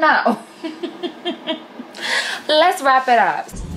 don't. Let's wrap it up.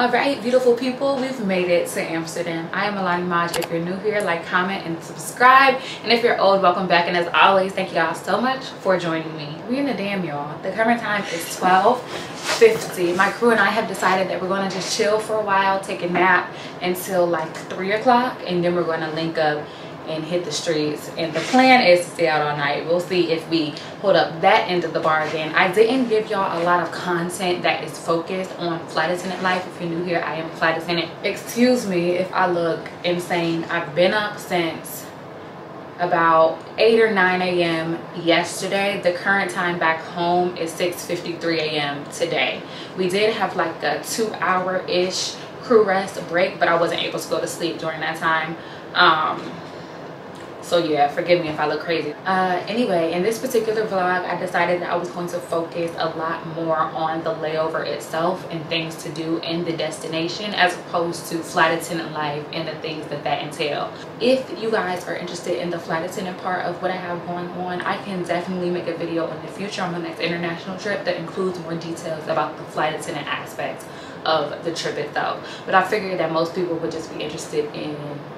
All right beautiful people we've made it to amsterdam. I am Milan Emaj. If you're new here like comment and subscribe. And if you're old welcome back. And as always thank y'all so much for joining me. We in the damn, y'all. The current time is 12 50 my crew and i have decided that we're going to just chill for a while take a nap until like three o'clock and then we're going to link up and hit the streets. And the plan is to stay out all night. We'll see if we hold up that end of the bargain i didn't give y'all a lot of content that is focused on flight attendant life. If you're new here i am a flight attendant. Excuse me if i look insane. I've been up since about 8 or 9 a.m yesterday. The current time back home is 6:53 a.m today. We did have like a two hour ish crew rest break but i wasn't able to go to sleep during that time. Um so yeah forgive me if i look crazy. Uh anyway in this particular vlog i decided that i was going to focus a lot more on the layover itself and things to do in the destination as opposed to flight attendant life and the things that that entail. If you guys are interested in the flight attendant part of what i have going on i can definitely make a video in the future on my next international trip that includes more details about the flight attendant aspect of the trip itself. But i figured that most people would just be interested in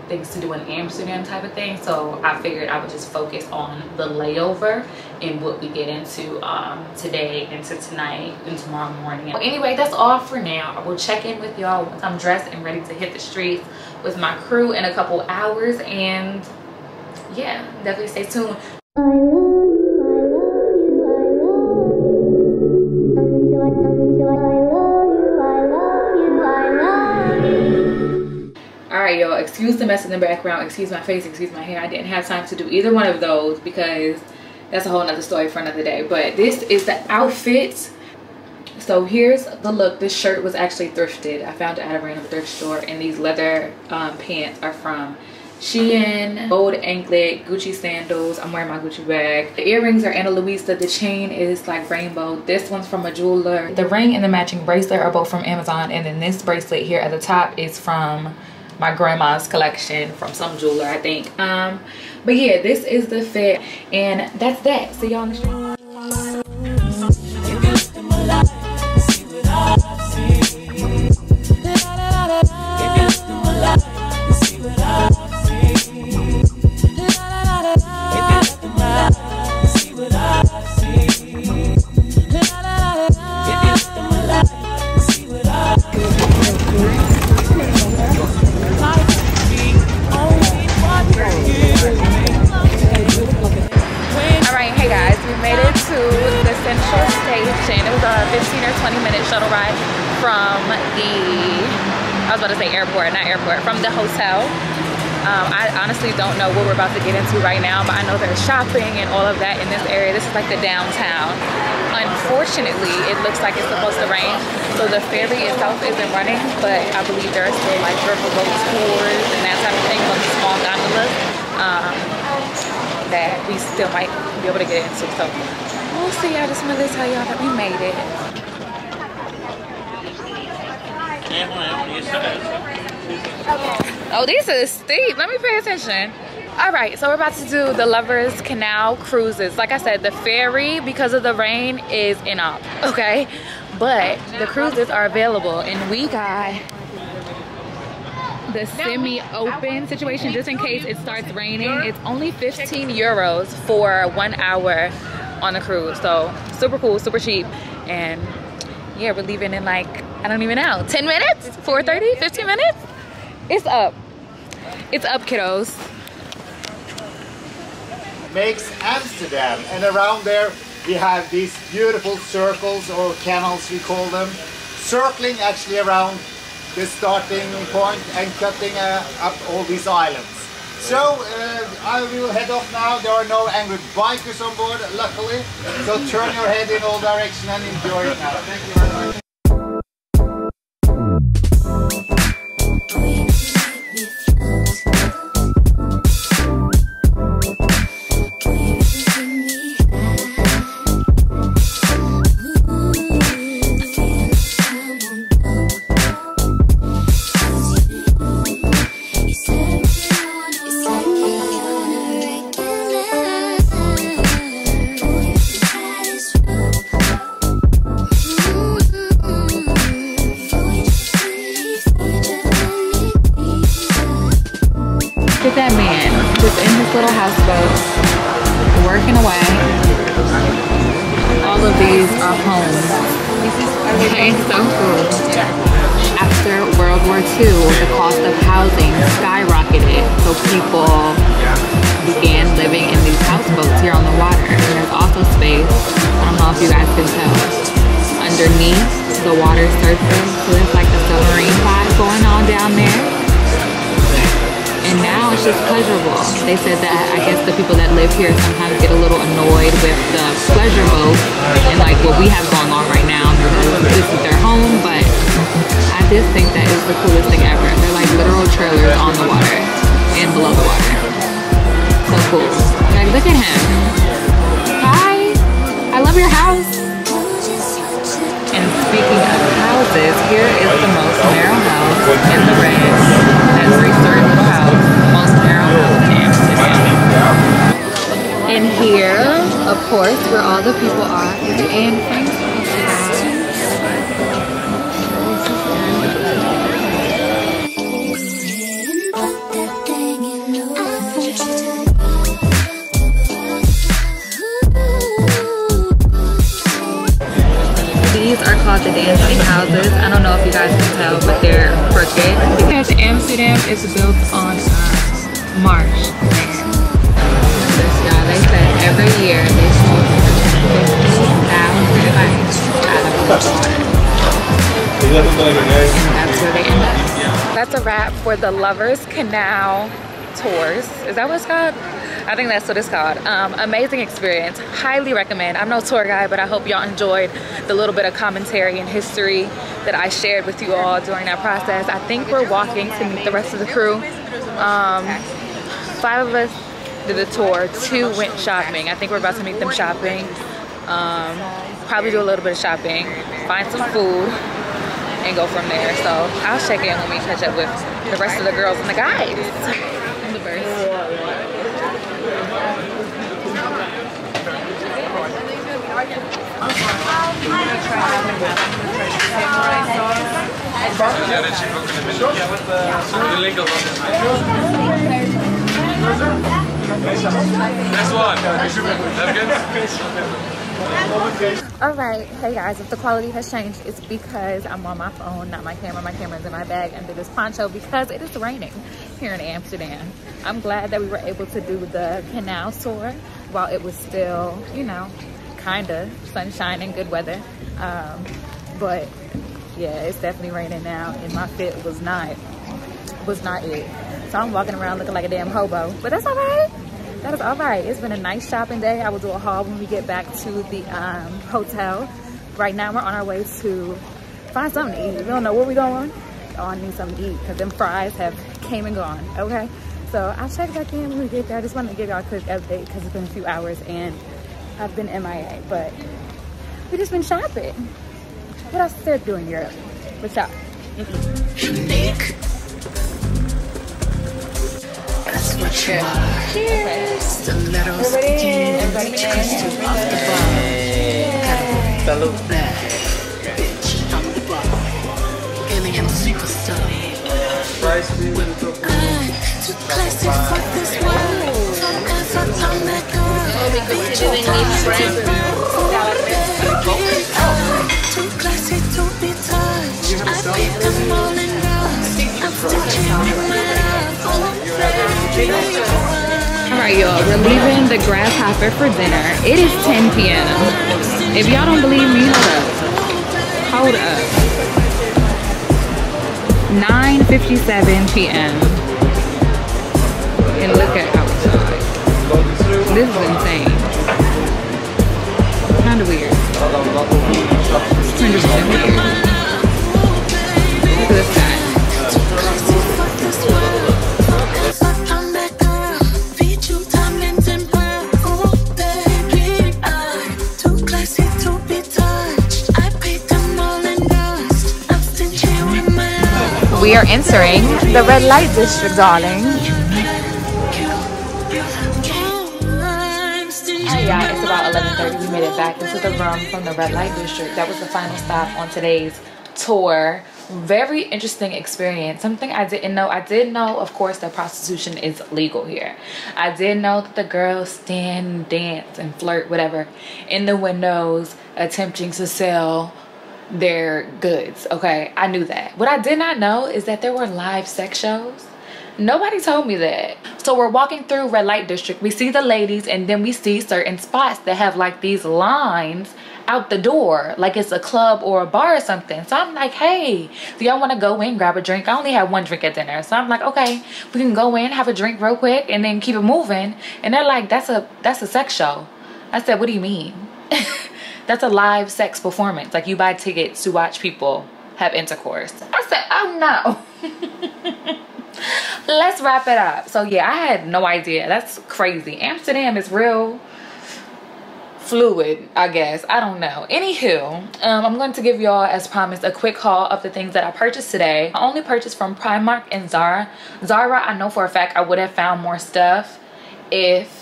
things to do in amsterdam type of thing. So i figured i would just focus on the layover and what we get into um, today into tonight and tomorrow morning. Well, anyway that's all for now. I will check in with y'all once i'm dressed and ready to hit the streets with my crew in a couple hours. And yeah definitely stay tuned excuse the mess in the background excuse my face excuse my hair i didn't have time to do either one of those because that's a whole nother story for another day but this is the outfit so here's the look this shirt was actually thrifted i found it at a random thrift store and these leather um, pants are from Shein, gold anklet, Gucci sandals. I'm wearing my Gucci bag. The earrings are Ana Luisa. The chain is like rainbow. This one's from a jeweler. The ring and the matching bracelet are both from Amazon. And then this bracelet here at the top is from my grandma's collection from some jeweler, I think. Um, but yeah, this is the fit. And that's that. See y'all on the. Shuttle ride from the, I was about to say airport, not airport, from the hotel. Um, I honestly don't know what we're about to get into right now, but I know there's shopping and all of that in this area. This is like the downtown. Unfortunately, it looks like it's supposed to rain, so the ferry itself isn't running, but I believe there are still like riverboat tours and that type of thing the small gondolas. Um, that we still might be able to get into. So we'll see. I just wanted to tell y'all that we made it. Oh, these are steep. Let me pay attention. All right, so we're about to do the Lovers Canal cruises. Like I said, the ferry, because of the rain, is in up, okay? But the cruises are available, and we got the semi-open situation just in case it starts raining it's only 15 euros for one hour on the cruise so super cool super cheap and yeah we're leaving in like i don't even know 10 minutes 4:30, 15 minutes it's up it's up kiddos makes Amsterdam and around there we have these beautiful circles or canals we call them circling actually around the starting point and cutting uh, up all these islands. So uh, I will head off now. There are no angry bikers on board, luckily. So turn your head in all directions and enjoy it now. Thank you little houseboats working away. All of these are homes. It's so cool. After World War II, the cost of housing skyrocketed, so people began living in these houseboats here on the water. And there's also space, I don't know if you guys can tell, underneath the water surface. So there's like a submarine vibe going on down there and now it's just pleasurable. They said that I guess the people that live here sometimes get a little annoyed with the pleasure boat and like what we have going on right now this is their home, but I just think that is the coolest thing ever. They're like literal trailers on the water and below the water. So cool. Like look at him. Hi, I love your house. And speaking of houses, here is the most narrow house in the range. That three-story here, of course, where all the people are, and. These are called the dancing houses. I don't know if you guys can tell, but they're crooked. Because Amsterdam is built on uh, year they shoot 50,000 lights out of. That's where they end up. That's a wrap for the Lovers Canal tours. Is that what it's called? I think that's what it's called. Um, amazing experience. Highly recommend. I'm no tour guide, but I hope y'all enjoyed the little bit of commentary and history that I shared with you all during that process. I think we're walking to meet the rest of the crew. Um, five of us did the tour. Two went shopping. I think we're about to meet them shopping. Um, probably do a little bit of shopping, find some food, and go from there. So I'll check in when we catch up with the rest of the girls and the guys. And the birds. One. All right, hey guys, if the quality has changed, it's because I'm on my phone, not my camera. My camera's in my bag under this poncho because it is raining here in Amsterdam. I'm glad that we were able to do the canal tour while it was still, you know, kind of sunshine and good weather. Um, but yeah, it's definitely raining now, and my fit was not was not it. So I'm walking around looking like a damn hobo, but that's all right. That is all right. It's been a nice shopping day. I will do a haul when we get back to the um, hotel. Right now, we're on our way to find something to eat. We don't know where we're going. Oh, I need something to eat because them fries have came and gone. Okay, so I'll check back in when we get there. I just wanted to give y'all a quick update because it's been a few hours and I've been MIA. But we just been shopping. What else is there to do in Europe? What's up? unique. That's what you are. Cheers. Stilettos Everybody sticking in. in Everybody each in. crystal off the bar. Salute. Bitch, I'm the bar. Alien superstar. I'm too classy for this world. Forever I'm that girl. Need you to Too classy to be touched. I beat them all in dust. I'm stitching in my. All I'm All right, y'all, we're leaving the Grasshopper for dinner. It is 10 p.m. If y'all don't believe me, hold up. Hold up. 9.57 p.m. And look at outside. This is insane. Kind of weird. 100% weird. Look at We are entering the red light district, darling. Oh, Hi, y'all. It's about 11:30. We made it back into the room from the red light district. That was the final stop on today's tour. Very interesting experience. Something I didn't know. I did know, of course, that prostitution is legal here. I did know that the girls stand, dance, and flirt, whatever, in the windows, attempting to sell their goods. Okay, I knew that. What I did not know is that there were live sex shows. Nobody told me that. So we're walking through red light district. We see the ladies and then we see certain spots that have like these lines out the door like it's a club or a bar or something. So I'm like, hey, do y'all want to go in, grab a drink? I only had one drink at dinner. So I'm like, okay, we can go in, have a drink real quick and then keep it moving. And they're like, that's a that's a sex show. I said, what do you mean? that's a live sex performance. Like you buy tickets to watch people have intercourse. I said, oh no. Let's wrap it up. So yeah, I had no idea. That's crazy. Amsterdam is real fluid, I guess. I don't know. Anywho, um, I'm going to give y'all, as promised, a quick haul of the things that I purchased today. I only purchased from Primark and Zara. Zara, I know for a fact I would have found more stuff if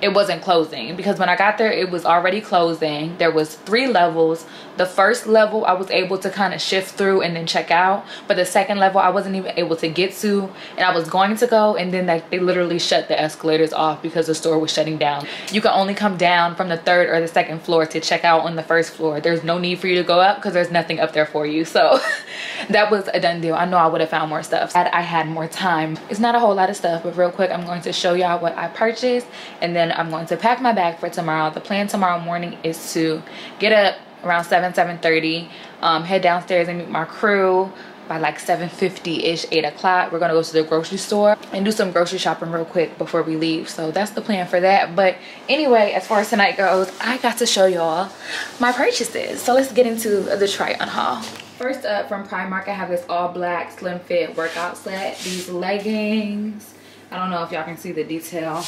it wasn't closing. Because when I got there it was already closing. There was three levels the first level I was able to kind of shift through and then check out but the second level I wasn't even able to get to and I was going to go and then like they literally shut the escalators off because the store was shutting down. You can only come down from the third or the second floor to check out on the first floor. There's no need for you to go up because there's nothing up there for you. So that was a done deal. I know I would have found more stuff. Had I had more time. It's not a whole lot of stuff but real quick I'm going to show y'all what I purchased and then I'm going to pack my bag for tomorrow. The plan tomorrow morning is to get up around 7, 7.30, um, head downstairs and meet my crew by like 7.50ish, 8 o'clock. We're gonna go to the grocery store and do some grocery shopping real quick before we leave. So that's the plan for that. But anyway, as far as tonight goes, I got to show y'all my purchases. So let's get into the try on haul. First up from Primark, I have this all black slim fit workout set. These leggings. I don't know if y'all can see the detail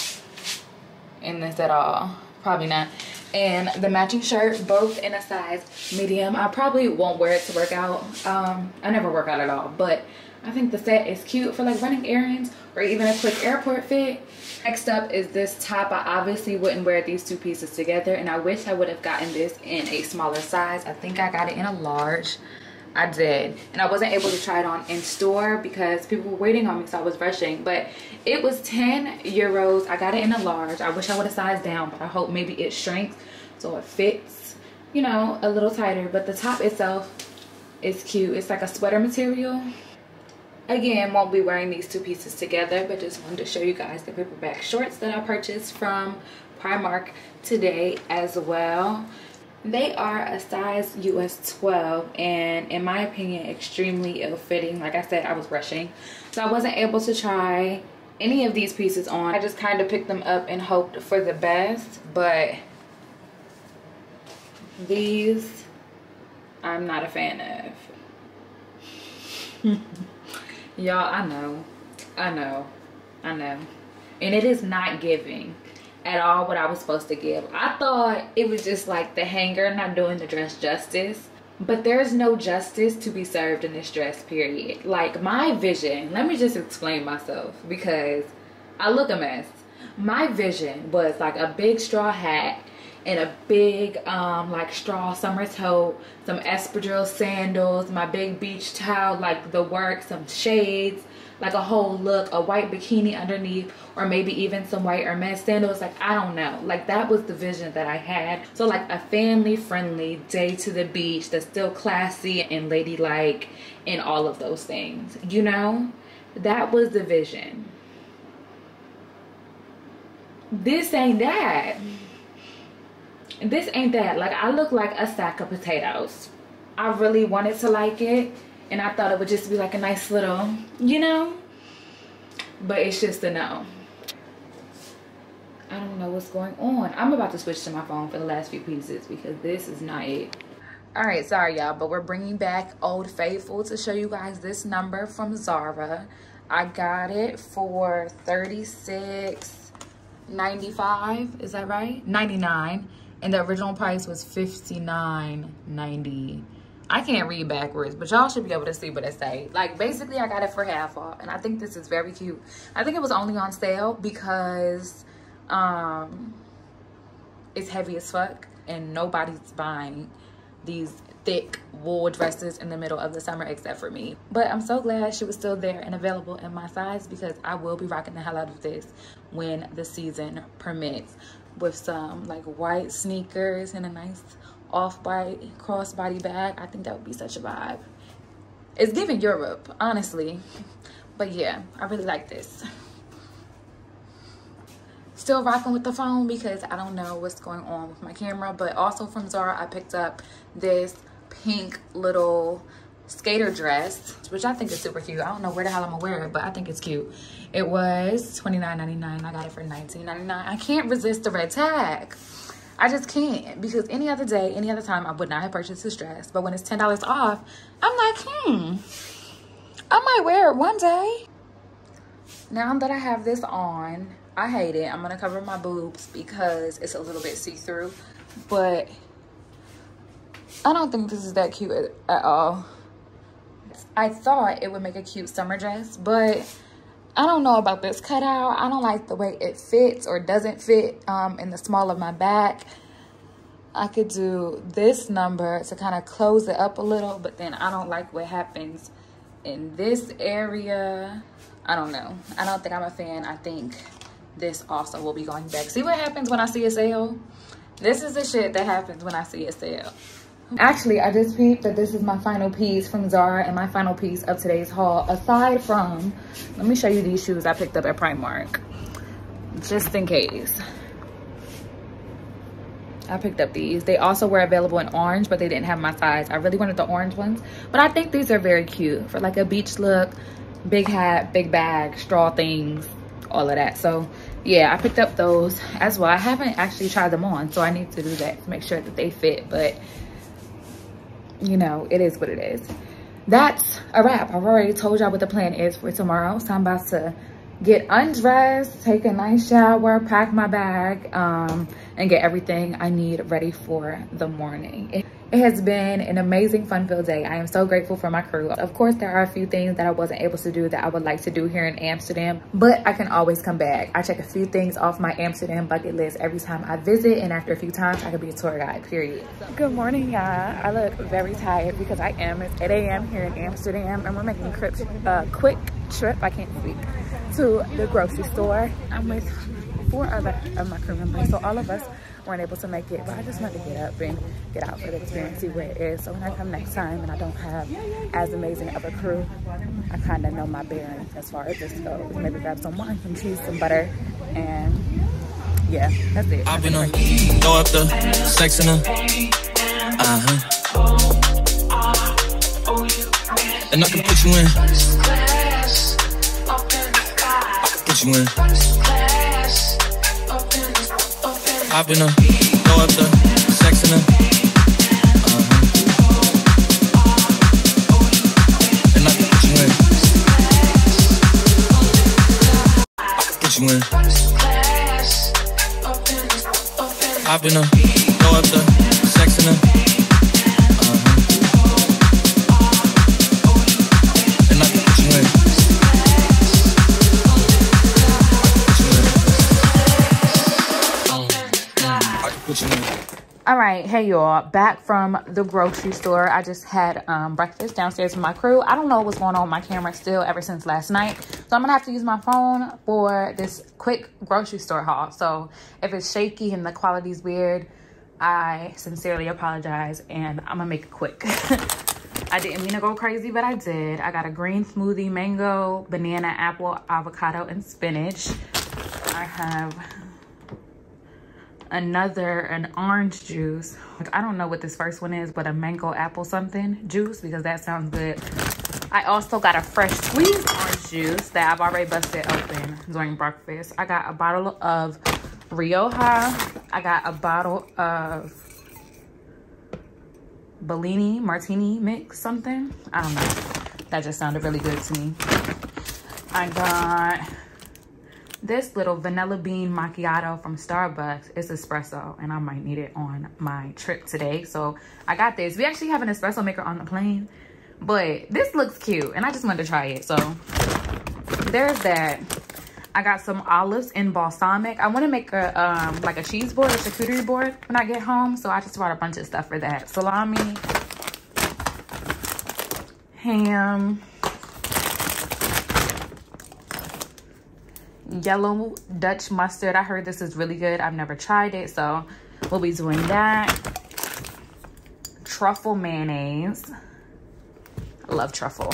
in this at all probably not and the matching shirt both in a size medium. I probably won't wear it to work out. Um i never work out at all. But i think the set is cute for like running errands or even a quick airport fit. Next up is this top. I obviously wouldn't wear these two pieces together and i wish i would have gotten this in a smaller size. I think i got it in a large I did. And I wasn't able to try it on in store because people were waiting on me so I was rushing. But it was 10 euros. I got it in a large. I wish I would have sized down, but I hope maybe it shrinks so it fits, you know, a little tighter. But the top itself is cute. It's like a sweater material. Again, won't be wearing these two pieces together, but just wanted to show you guys the paperback shorts that I purchased from Primark today as well they are a size us 12 and in my opinion extremely ill-fitting. Like i said i was rushing. So i wasn't able to try any of these pieces on. I just kind of picked them up and hoped for the best but these i'm not a fan of. Y'all i know. I know. I know. And it is not giving at all what I was supposed to give. I thought it was just like the hanger not doing the dress justice. But there's no justice to be served in this dress, period. Like my vision, let me just explain myself because I look a mess. My vision was like a big straw hat and a big um like straw summer tote, some espadrille sandals, my big beach towel, like the work, some shades, like a whole look, a white bikini underneath, or maybe even some white Hermes sandals. Like, I don't know. Like, that was the vision that I had. So, like, a family friendly day to the beach that's still classy and ladylike and all of those things. You know? That was the vision. This ain't that. This ain't that. Like, I look like a sack of potatoes. I really wanted to like it And I thought it would just be like a nice little, you know? But it's just a no. I don't know what's going on. I'm about to switch to my phone for the last few pieces because this is not it. All right, sorry y'all, but we're bringing back Old Faithful to show you guys this number from Zara. I got it for 36.95. Is that right? 99, and the original price was 59.90. I can't read backwards, but y'all should be able to see what it say. Like basically, I got it for half off, and I think this is very cute. I think it was only on sale because um, it's heavy as fuck, and nobody's buying these thick wool dresses in the middle of the summer except for me. But I'm so glad she was still there and available in my size because I will be rocking the hell out of this when the season permits with some like white sneakers and a nice off-white crossbody bag. I think that would be such a vibe. It's giving Europe, honestly. But yeah, I really like this still rocking with the phone because I don't know what's going on with my camera. But also from Zara, I picked up this pink little skater dress, which I think is super cute. I don't know where the hell I'm gonna wear it, but I think it's cute. It was $29.99. I got it for $19.99. I can't resist the red tag. I just can't because any other day, any other time, I would not have purchased this dress. But when it's $10 off, I'm like, hmm, I might wear it one day. Now that I have this on, I hate it. I'm gonna cover my boobs because it's a little bit see-through, but I don't think this is that cute at all. I thought it would make a cute summer dress, but I don't know about this cutout. I don't like the way it fits or doesn't fit um, in the small of my back. I could do this number to kind of close it up a little, but then I don't like what happens in this area. I don't know. I don't think I'm a fan. I think this also will be going back. See what happens when I see a sale? This is the shit that happens when I see a sale. Actually, I just peeped that this is my final piece from Zara and my final piece of today's haul. Aside from, let me show you these shoes I picked up at Primark. Just in case. I picked up these. They also were available in orange, but they didn't have my size. I really wanted the orange ones. But I think these are very cute for like a beach look, big hat, big bag, straw things, all of that. So yeah, I picked up those as well. I haven't actually tried them on, so I need to do that to make sure that they fit. But you know, it is what it is. That's a wrap. I've already told y'all what the plan is for tomorrow. So I'm about to get undressed, take a nice shower, pack my bag, um, and get everything I need ready for the morning. It, has been an amazing fun-filled day. I am so grateful for my crew. Of course, there are a few things that I wasn't able to do that I would like to do here in Amsterdam, but I can always come back. I check a few things off my Amsterdam bucket list every time I visit, and after a few times, I could be a tour guide, period. Good morning, y'all. I look very tired because I am. It's 8 a.m. here in Amsterdam, and we're making a quick trip, I can't speak, to the grocery store. I'm with four other of my crew members, so all of us weren't able to make it, but I just wanted to get up and get out for the experience, see where it is. So when I come next time and I don't have as amazing of a crew, I kind of know my bearings as far as this goes. Maybe grab some wine, some cheese, some butter, and yeah, that's it. I've been on, up the sex in her. Uh huh. And I can put you in. I can put you in. I've been on, throw up the sex in her. Uh huh. And I can put you in. I can put you in. Throw up the right, hey y'all, back from the grocery store. I just had um, breakfast downstairs with my crew. I don't know what's going on with my camera still ever since last night. So I'm gonna have to use my phone for this quick grocery store haul. So if it's shaky and the quality's weird, I sincerely apologize and I'm gonna make it quick. I didn't mean to go crazy, but I did. I got a green smoothie, mango, banana, apple, avocado, and spinach. I have another an orange juice i don't know what this first one is but a mango apple something juice because that sounds good I also got a fresh squeezed orange juice that I've already busted open during breakfast. I got a bottle of Rioja. I got a bottle of Bellini Martini mix something. I don't know. That just sounded really good to me. I got this little vanilla bean macchiato from Starbucks. It's espresso and I might need it on my trip today. So I got this. We actually have an espresso maker on the plane, but this looks cute and I just wanted to try it. So there's that. I got some olives in balsamic. I want to make a um, like a cheese board, a charcuterie board when I get home. So I just bought a bunch of stuff for that. Salami, ham, yellow Dutch mustard. I heard this is really good. I've never tried it, so we'll be doing that. Truffle mayonnaise. I love truffle.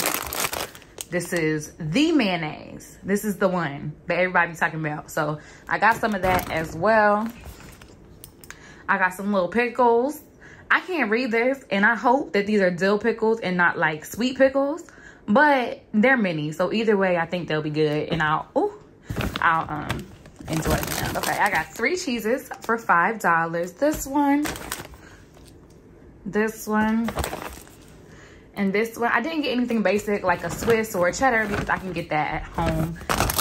This is the mayonnaise. This is the one that everybody's talking about. So I got some of that as well. I got some little pickles. I can't read this and I hope that these are dill pickles and not like sweet pickles, but they're mini. So either way, I think they'll be good and I'll, I'll um enjoy them. Okay, I got three cheeses for $5. This one, this one, and this one. I didn't get anything basic like a Swiss or a cheddar because I can get that at home.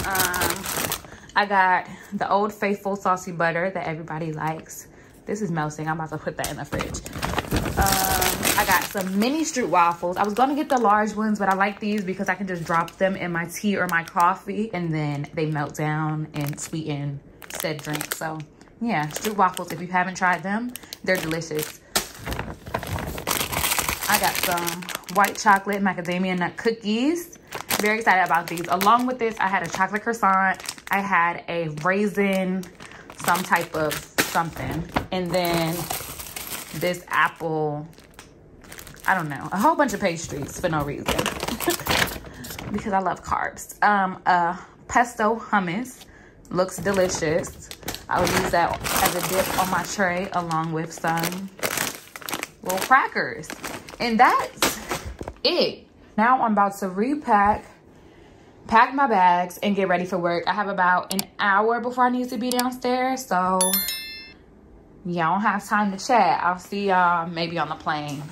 Um, I got the Old Faithful saucy butter that everybody likes. This is melting. I'm about to put that in the fridge. Um, I got some mini Stroop waffles. I was going to get the large ones, but I like these because I can just drop them in my tea or my coffee and then they melt down and sweeten said drink. So yeah, Stroop waffles, if you haven't tried them, they're delicious. I got some white chocolate macadamia nut cookies. Very excited about these. Along with this, I had a chocolate croissant. I had a raisin, some type of something. And then this apple, I don't know, a whole bunch of pastries for no reason. because I love carbs. Um, uh, pesto hummus looks delicious. I will use that as a dip on my tray along with some little crackers. And that's it. Now I'm about to repack, pack my bags, and get ready for work. I have about an hour before I need to be downstairs, so y'all don't have time to chat. I'll see y'all maybe on the plane.